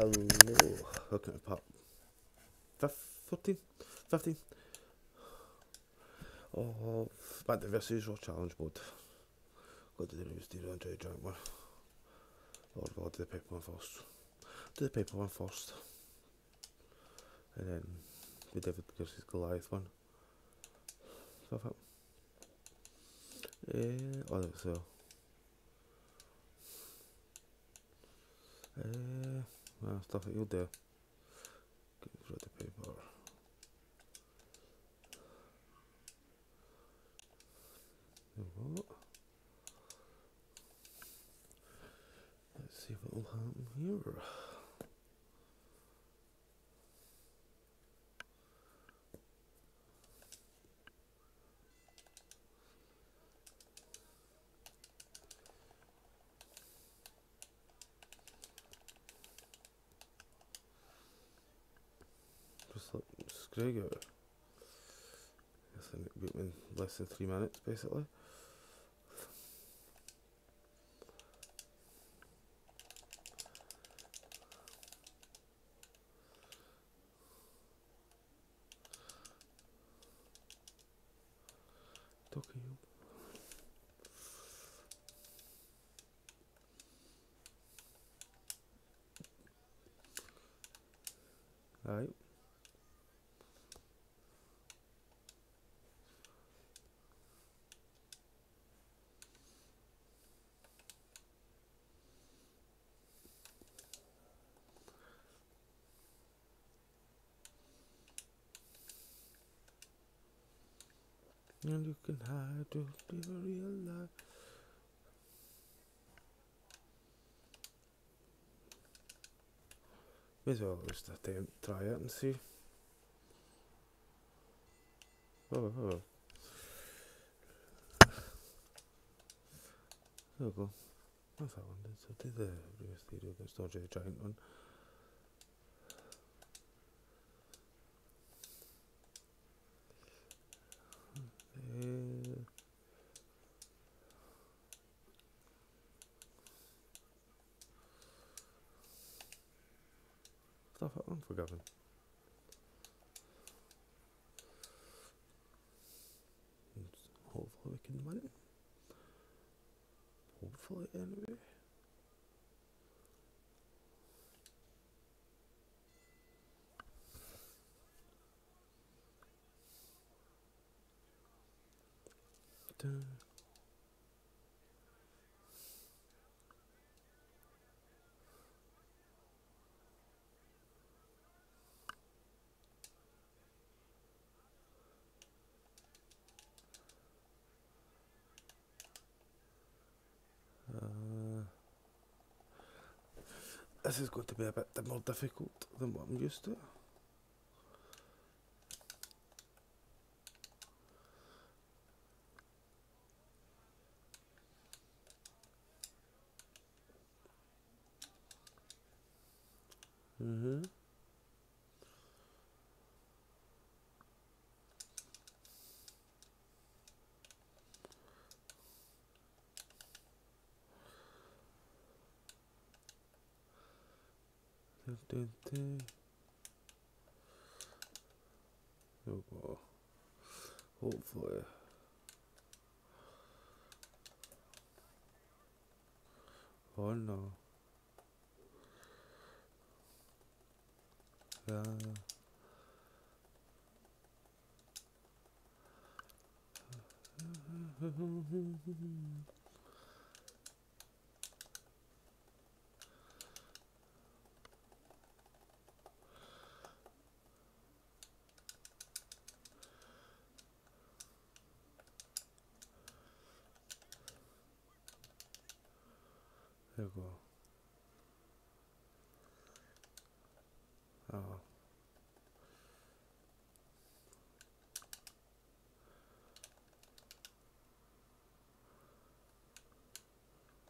Hello. At part 14? 15? Oh, back to this usual challenge mode. Got to do the steer and try to drink one. Or we'll do the paper one first. Do the paper one first. And then the David versus Goliath one. Stuff up. Yeah, oh, so. Uh, well, stuff that you'll do. Get rid of paper. Let's see what will happen here. Just Guess I think less than three minutes basically. Tokyo. Right. And you can hide to be real life. May as well just attempt, try it and see. Oh, oh, oh. There we go. That's that one. So do the Rey Mysterio against Dodgy the Giant one. Uh, Unforgiven. Hopefully we can win. It. Hopefully anyway. Dun. This is going to be a bit more difficult than what I'm used to. Mm-hmm. Hopefully. Oh no. Yeah. There we go. Oh.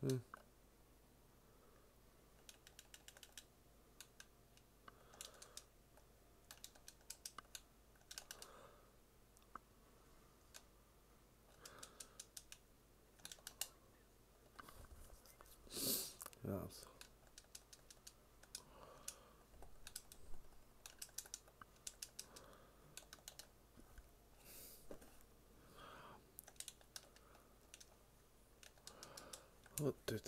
Hmm. Yes. What do?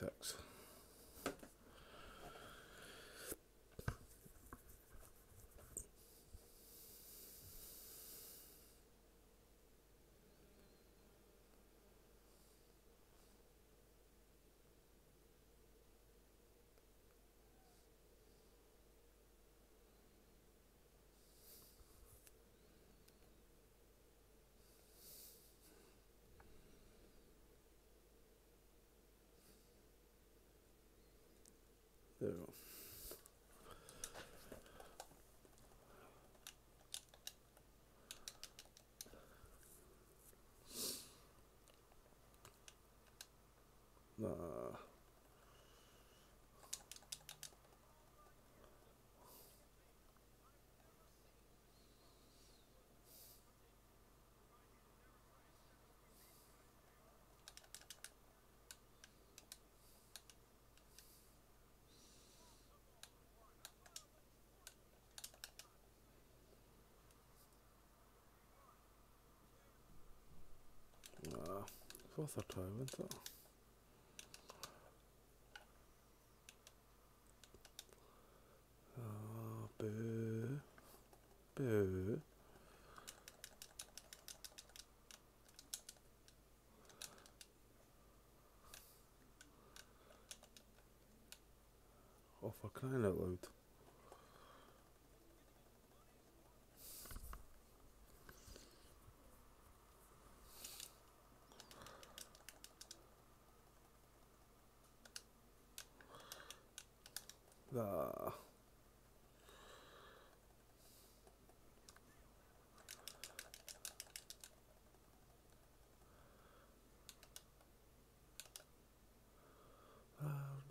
There we go. Nah. Fourth or time. Ja, bu. Bu. Oh, for crying out loud.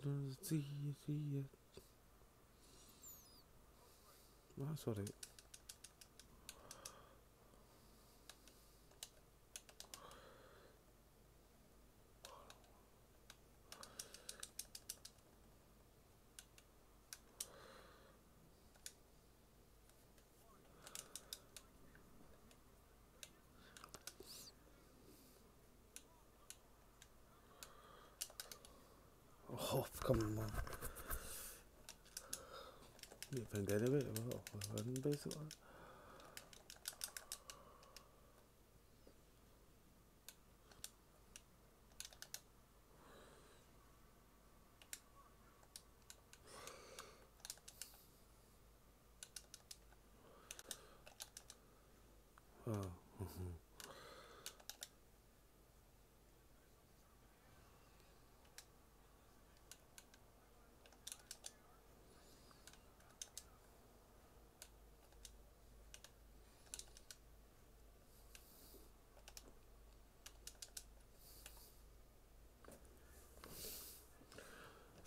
Does see it, see it? Ah, sorry. Oh, come on. Wenn der will, aber auch wann bist du?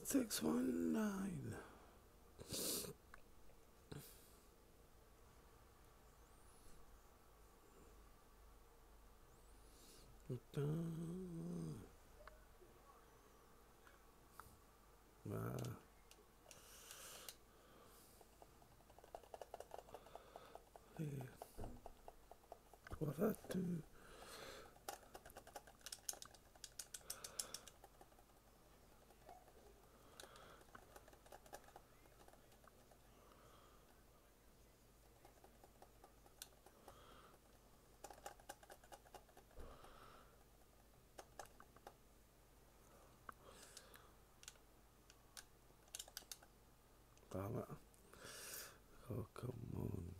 Six one nine. Ah. Hey. What that do? Damn it. Oh, come on.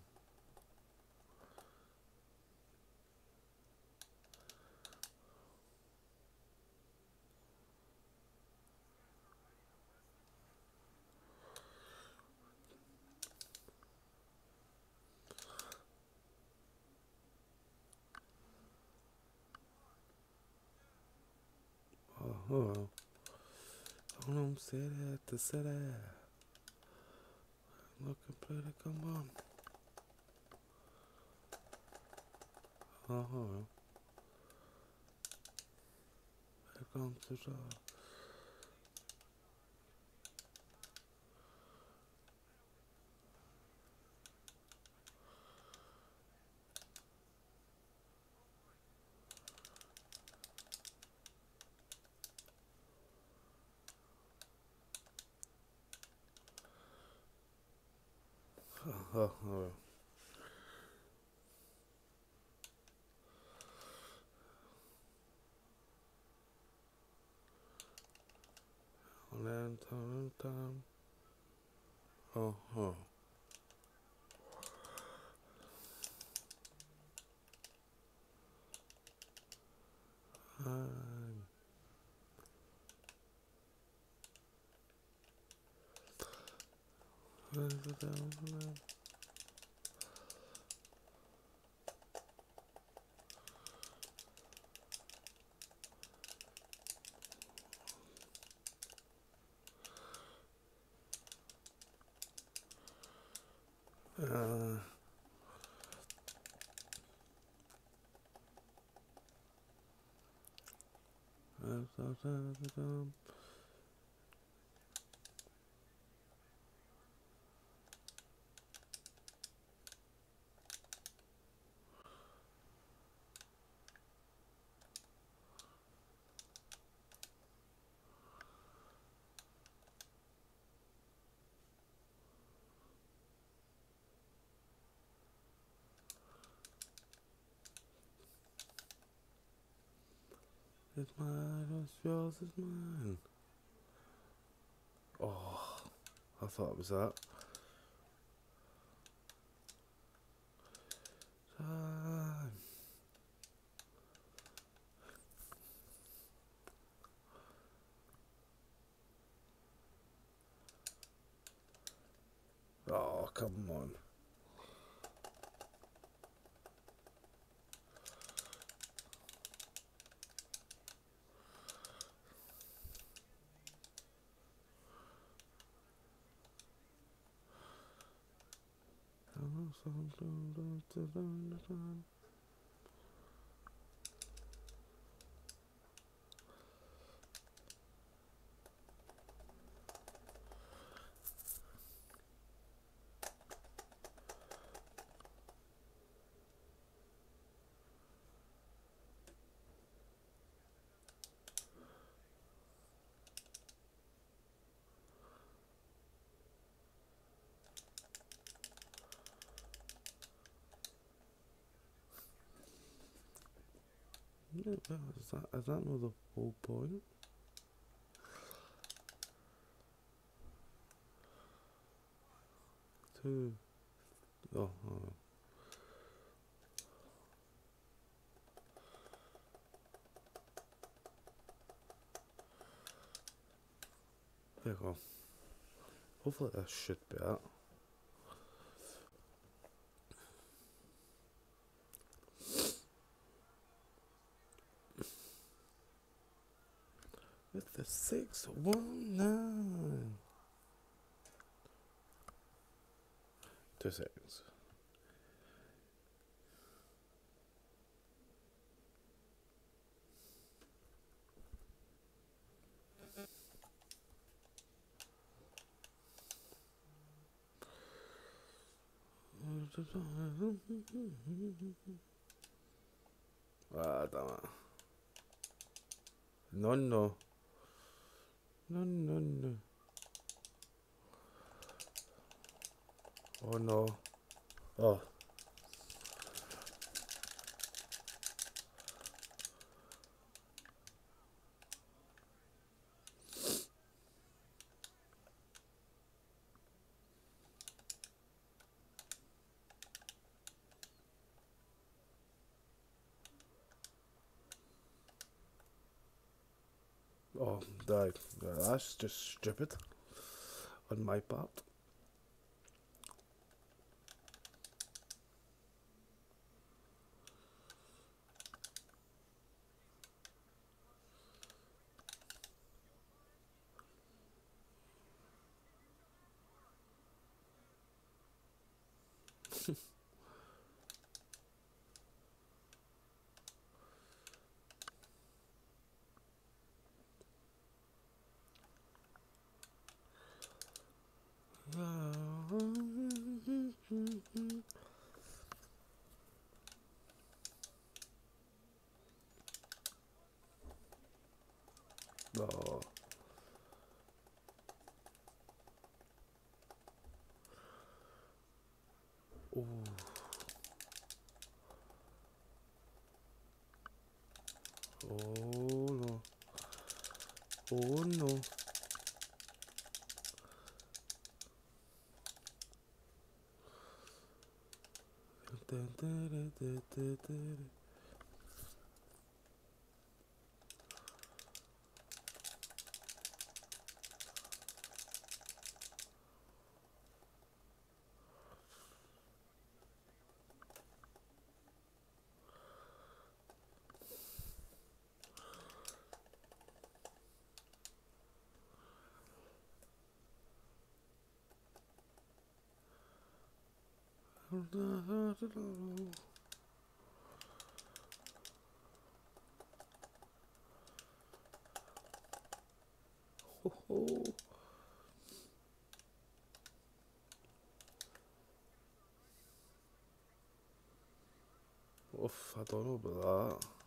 Oh, oh well. Honom ser det, ser det. Look and play the come on. Uh-huh. Well. Här comes the. Oh, oh. Land, time, time. Oh, oh. Um, Uh, It's mine, it's yours, it's mine. Oh, I thought it was that. Time. Oh, come on. Yeah, well, is that, is that not the whole point? Two. Oh, oh. There you go. Hopefully that should be it. With the six one nine. Two seconds. Ah. No, no. No, no, no. Oh, no. Oh. Oh, that, that's just stupid on my part. Oh. Oh. Oh no. Oh no. Dun, dun, dun, dun, dun, dun. Ho, ho. Oof, I don't know about that.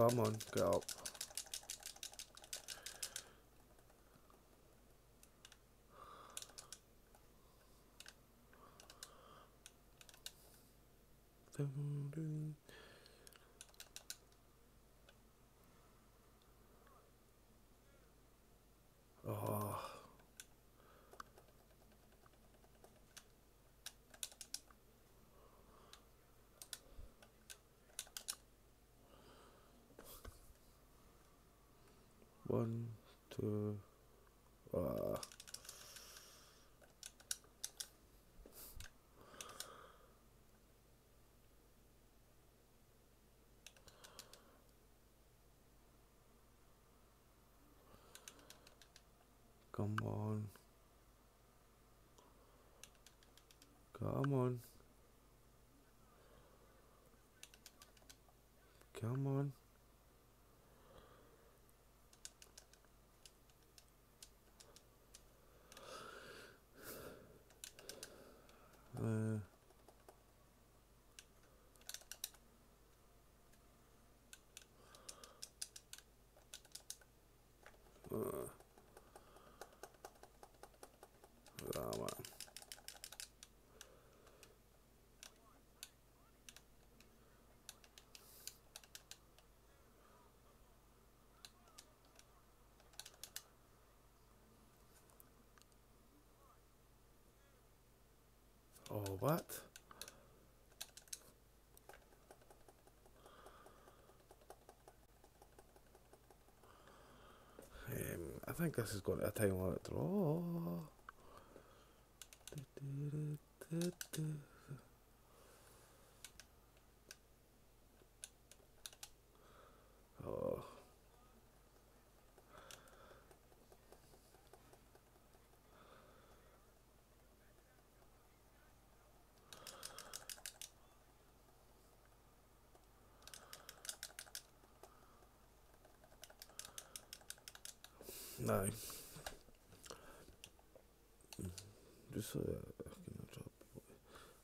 Come on, get up. Dun, dun. Oh. One, ah. Come on. Come on. Come on. Uh, uh. Ah, man. Oh, what? Um, I think this has got a time limit draw. Oh. Just so I can drop.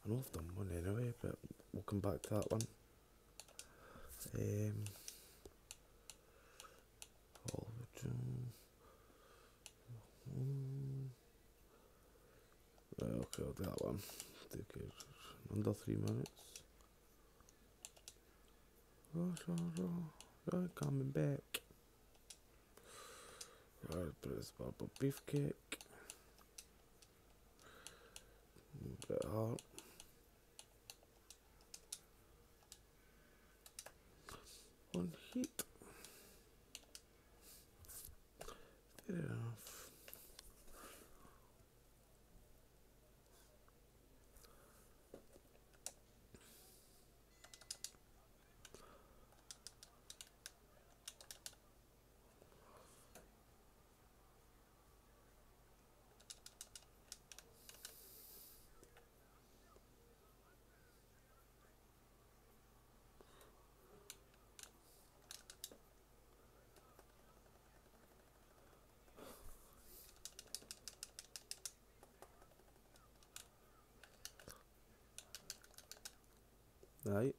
I know I've done one anyway, but we'll come back to that one. Um. Right, okay, I'll do that one. It under three minutes. Coming back. Right, Brutus Barber Beefcake. Bit hot. One heat. Nej.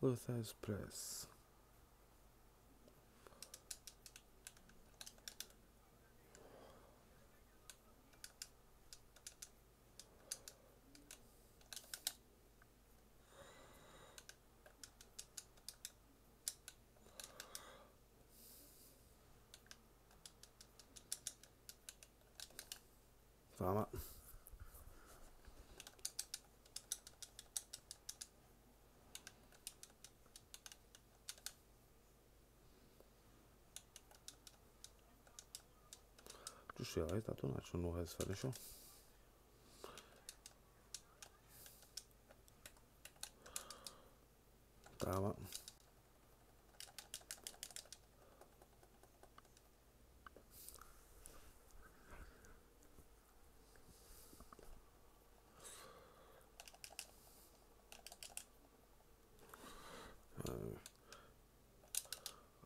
Luther's Press. Sama. I don't actually know his finisher. Damn it.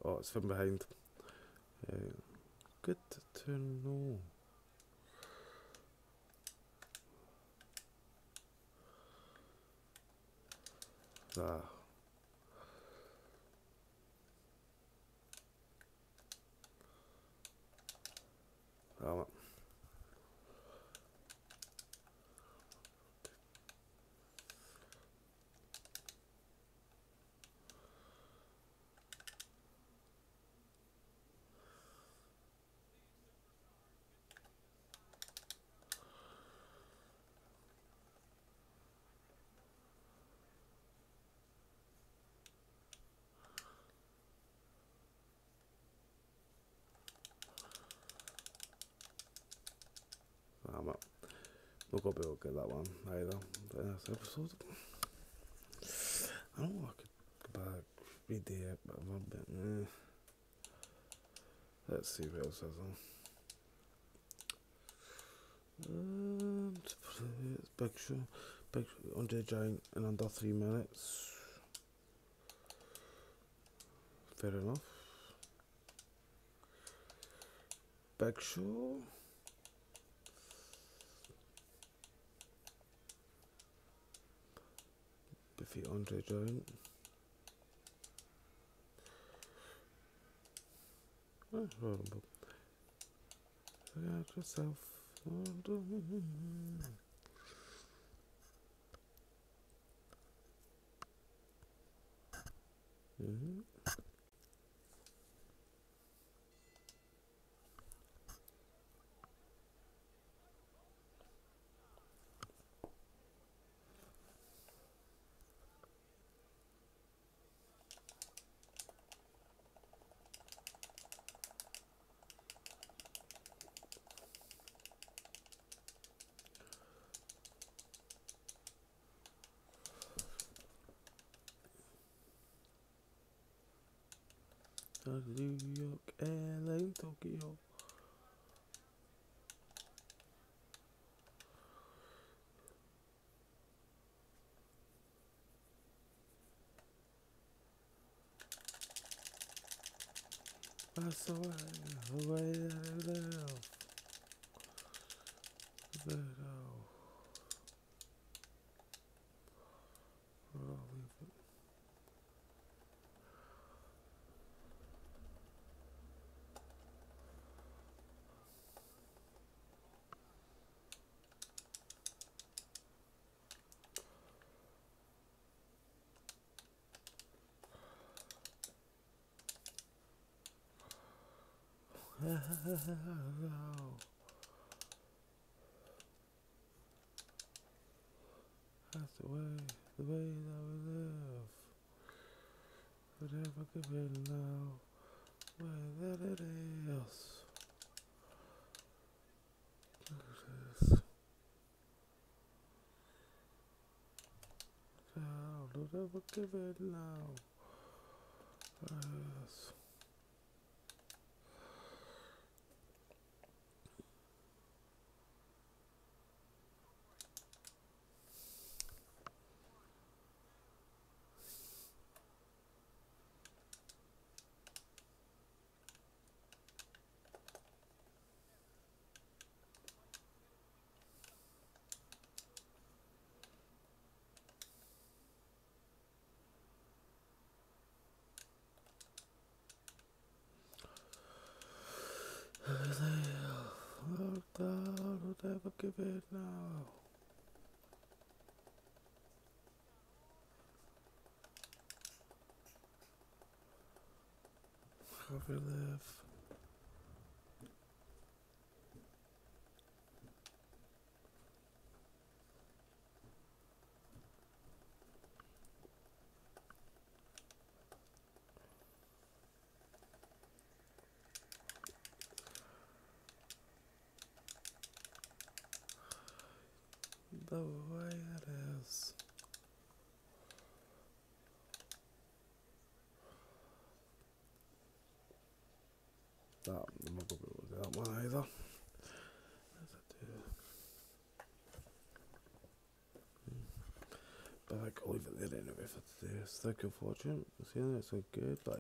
Oh, it's from behind. Uh, good to know. Ah. Damn it. Damn it. Not gonna be able to that one either. The next episode. I don't know I could go back, redo it, but I'm a bit. Eh. Let's see what else has on. Um, it's Big Show. Big Andre Giant in under three minutes. Fair enough. Big Show. Defeat Andre. Oh, horrible. Forget yourself. Mm-hmm. New York Airline Tokyo. The way that I live. There we go. Where are we? That's the way, the way that we live. Whatever given now, way that it is. Look at this. Wow. don't ever give it now. Yes. Oh God, don't it now. We live? The way it is. No, I'm not gonna be able to do that one either. But I'll leave it there anyway for today. Thank you for watching. See you next week. Goodbye.